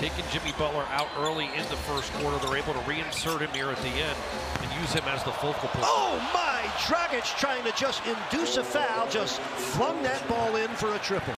taking Jimmy Butler out early in the first quarter. They're able to reinsert him here at the end and use him as the focal point. Oh my! Dragic trying to just induce a foul, just flung that ball in for a triple.